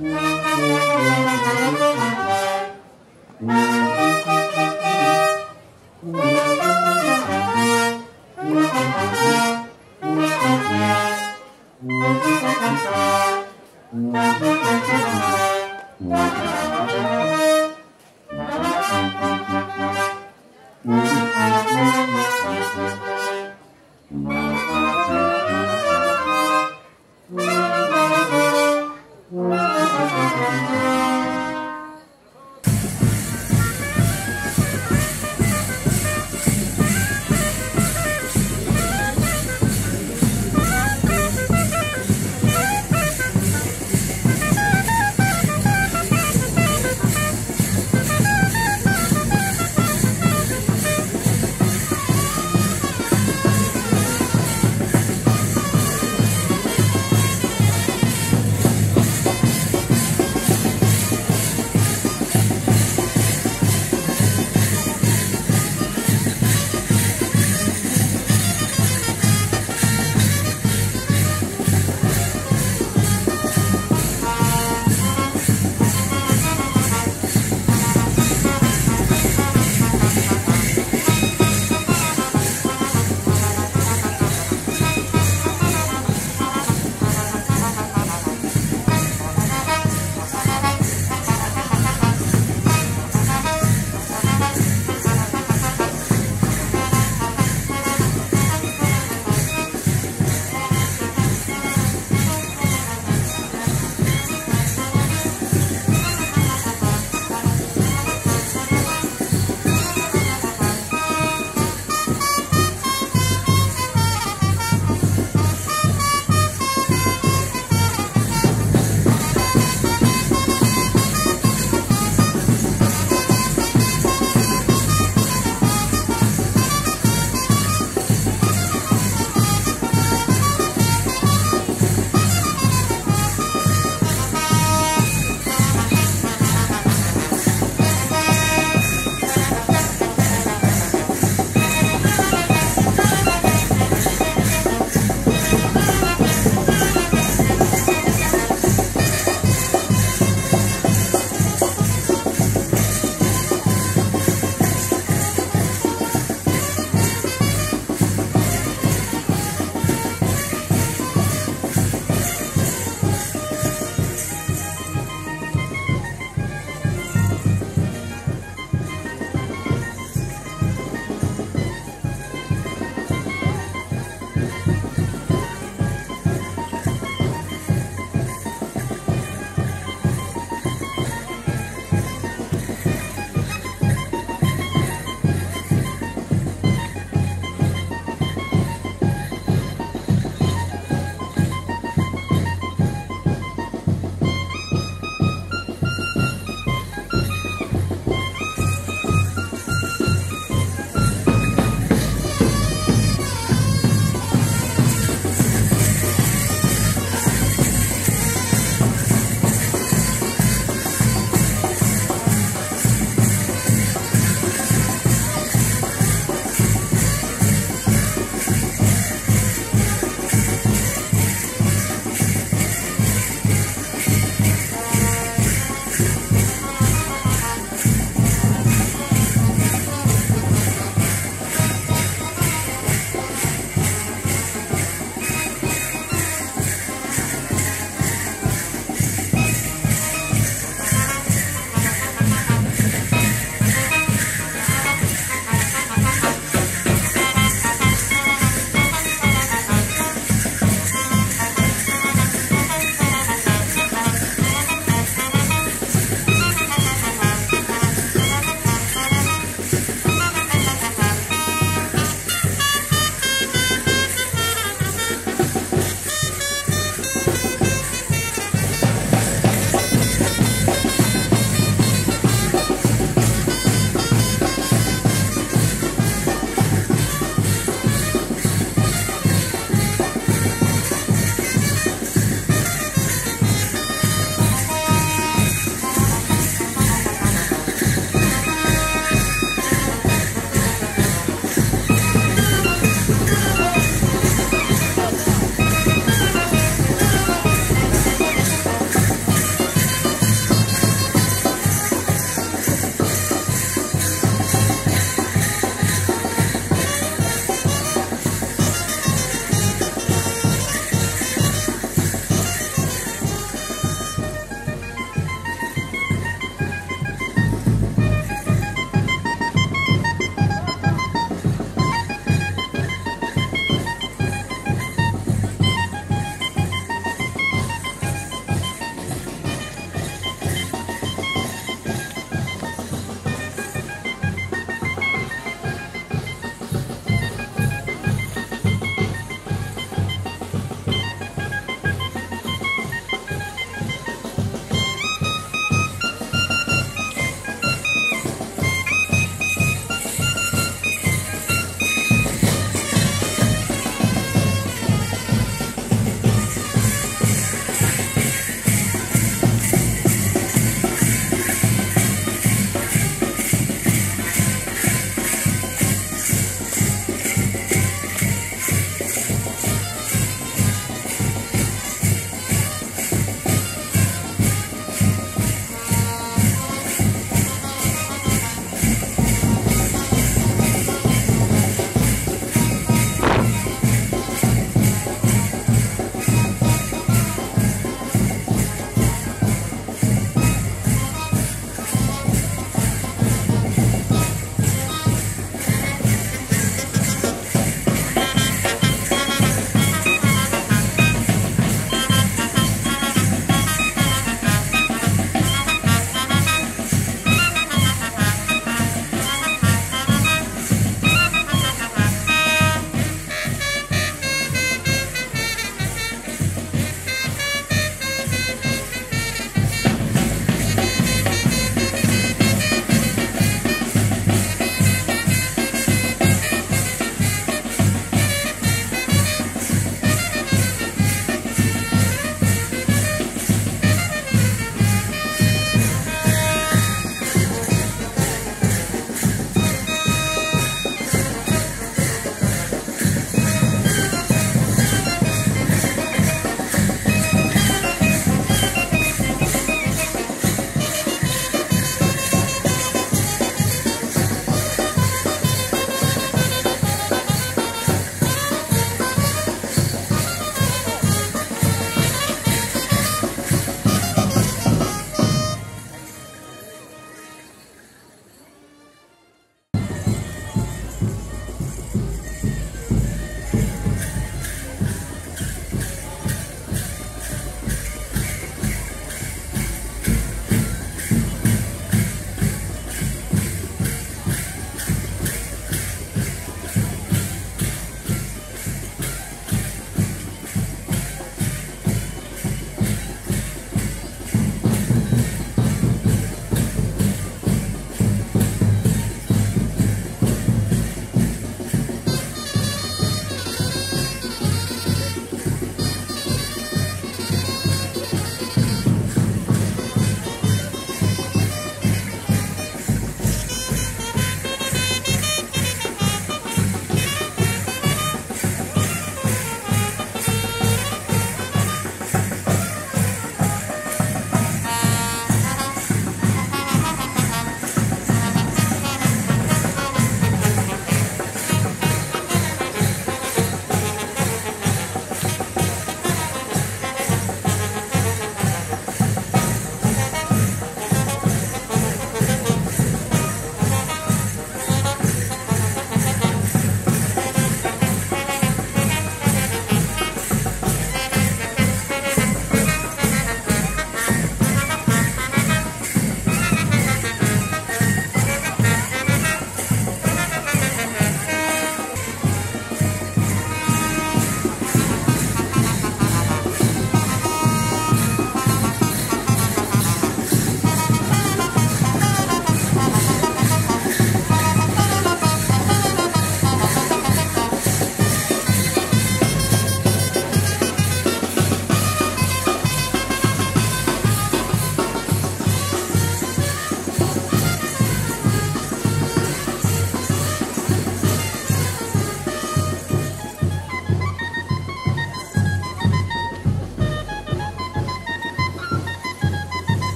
Mm-hmm.